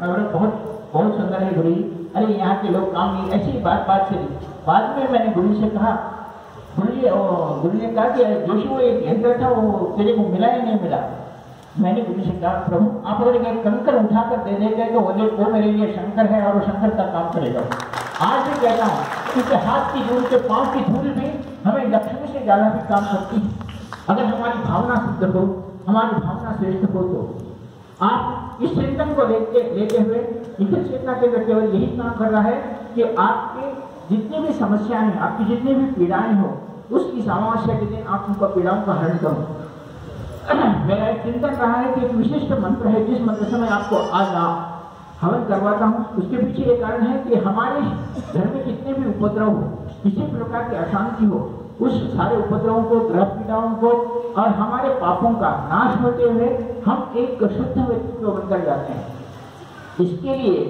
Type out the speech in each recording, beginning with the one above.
मैं बोला बहुत बहुत सुंदर है गुरु अरे, यहाँ के लोग काम नहीं, ऐसी बात बात चली बाद में मैंने गुरु से कहा, गुरु जी गुरु ने कहा कि जोशी, वो एक यंत्र था वो तेरे को मिला या नहीं मिला? मैंने गुरु से कहा, प्रभु, आप अगर एक कंकर उठाकर दे देते तो वो वो मेरे लिए शंकर है और वो शंकर का काम करेगा। आज भी कहता हूँ क्योंकि हाथ की धूल के पाँव की धूल भी हमें लक्ष्मी से ज़्यादा भी काम करती है। अगर हमारी भावना शुद्ध हो, हमारी भावना श्रेष्ठ हो तो। आप इस चिंतन को लेते लेते हुए इधर चेतना केंद्र केवल यही काम कर रहा है कि आपके जितनी भी समस्याएँ हैं, आपकी जितनी भी पीड़ाएँ हो उसकी इस के दिन आप उनको पीड़ाओं का हरण करो। मेरा एक चिंतन रहा है कि एक विशिष्ट मंत्र है, जिस मंत्र से मैं आपको आज आप हवन करवाता हूँ। उसके पीछे ये कारण है कि हमारे घर में जितने भी उपद्रव हो, किसी प्रकार की अशांति हो उस सारे उपद्रवों को ग्रह पीड़ाओं को और हमारे पापों का नाश होते हुए हम एक शुद्ध व्यक्तित्व बनकर जाते हैं। इसके लिए,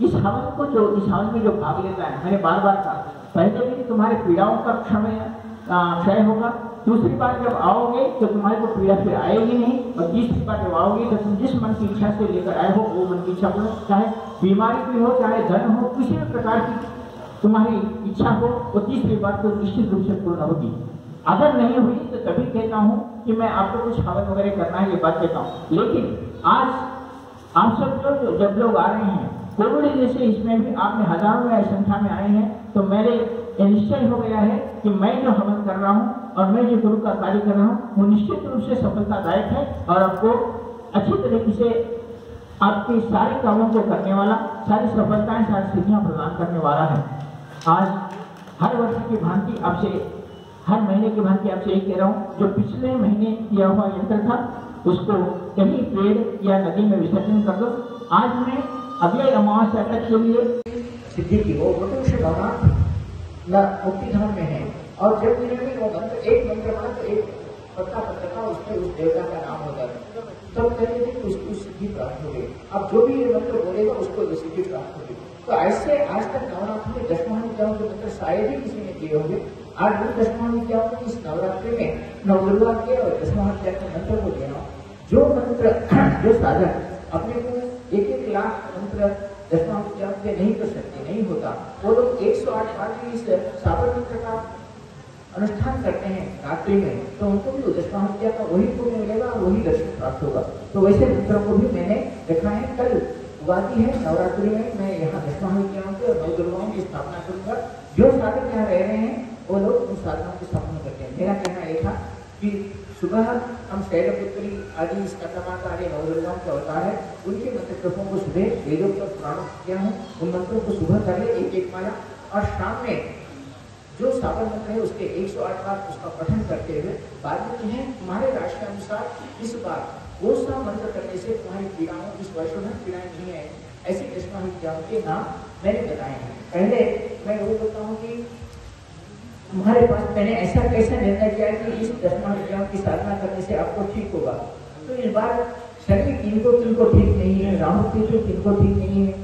इस हवन को जो, इस हवन में जो भाग लेता है, मैंने बार बार कहा, पहले भी तुम्हारे पीड़ाओं का क्षमय क्षय होगा। दूसरी बार जब आओगे तो तुम्हारे को पीड़ा फिर आएगी नहीं, और तीसरी बार जब आओगे तो तुम जिस मन की इच्छा से लेकर आए हो, वो मन की इच्छा पूर्ण चाहे बीमारी भी हो, चाहे धन हो, किसी भी प्रकार की तुम्हारी इच्छा हो वो तीसरी बार तो निश्चित रूप से पूर्ण होगी। अगर नहीं हुई तो तभी कहता हूँ कि मैं आपको कुछ हवन वगैरह करना है, ये बात कहता हूँ। लेकिन आज आप सब जो जब लोग आ रहे हैं, कोविड जैसे इसमें भी आपने हज़ारों में संख्या में आए हैं तो मेरे निश्चय हो गया है कि मैं जो हवन कर रहा हूँ और मैं जो गुरु का कार्य कर रहा हूँ, वो निश्चित रूप से सफलतादायक है और आपको अच्छी तरीके से आपके सारे कामों को करने वाला, सारी सफलताएँ, सारी सिद्धियाँ प्रदान करने वाला है। आज हर वर्ष की भांति आपसे, हर महीने की भांति आपसे यही कह रहा हूँ, जो पिछले महीने किया हुआ यंत्र था, उसको कहीं पेड़ या नदी में विसर्जन कर दो। आज मैं अगले अमावस्या तक के लिए सिद्धि की वो से भगवान मुक्ति धर्म में है। और जब भी वो मंत्र एक मंत्र तो एक पत्ता पत्ता का उसमें उस देवता का नाम होता है तब कहते थे उसको सिद्धि प्राप्त हो गई। अब जो भी ये मंत्र बोलेगा उसको सिद्धि प्राप्त होगी तो ऐसे, आज तक नवरात्र में दसवां विद्याओं के मंत्र शायद ही किसी ने किए होंगे। आज वो दसवां विद्याओं को इस नवरात्रि में नवदुर्गा के और दसवां विद्या के मंत्र को देना जो मंत्र, जो साधक अपने को एक एक लाख मंत्र दसवां विद्याओं से नहीं कर सकते, नहीं होता। वो लोग एक सौ आठ बार इस साबर मंत्र का अनुष्ठान करते हैं रात्रि में तो उनको भी दसवां विद्या का वही पुण्य मिलेगा वही दर्शन प्राप्त होगा तो वैसे मंत्रों को भी मैंने देखा है कल उगाती है नवरात्रि में मैं यहाँ दसवां विद्याओं के और नौ दुर्गाओं की स्थापना करूँगा जो साधक यहाँ रह रहे हैं वो लोग उन साधनों की स्थापना करते हैं मेरा कहना यह था कि सुबह हम शैलपुत्री आदि स्कंदमाता आदि नौ दुर्गाओं के अवतार है उनके मंत्र को सुबह वेदों पर पुराणों किया हूँ उन मंत्रों को सुबह कर ले एक एक माला और शाम में जो साबर मंत्र है, उसके 108 बार उसका पठन करते हुए बाद में जो है। तुम्हारे राशि के अनुसार इस बार सा मंत्र करने से तुम्हारी पीड़ाओं इस वर्षों में पीड़ाएँ नहीं आए ऐसी दशमा विद्याओं के नाम मैंने बताए हैं। पहले मैं वो बोलता हूँ कि तुम्हारे पास मैंने ऐसा कैसा निर्णय किया कि इस दशमा विद्याओं की साधना करने से आपको ठीक होगा? तो इस बार शनि किनको किनको ठीक नहीं है, राहु केतु किनको ठीक नहीं है